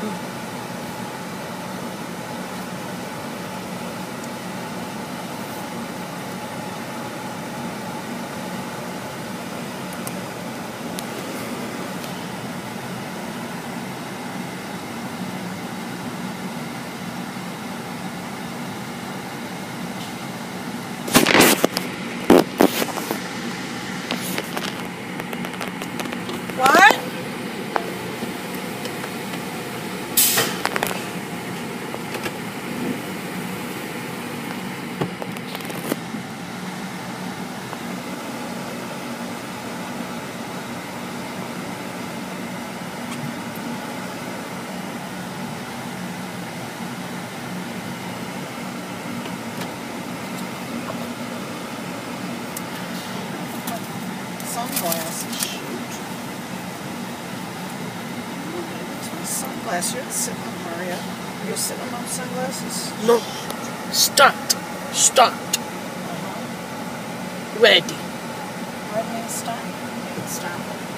What? Sunglasses. Shoot. Sunglasses. You're sitting on Maria. You're sitting on sunglasses. No. Start. Start. Uh-huh. Ready. Red means stop. Stop.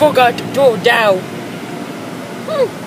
Forgot to down. Hmm.